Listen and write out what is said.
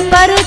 पर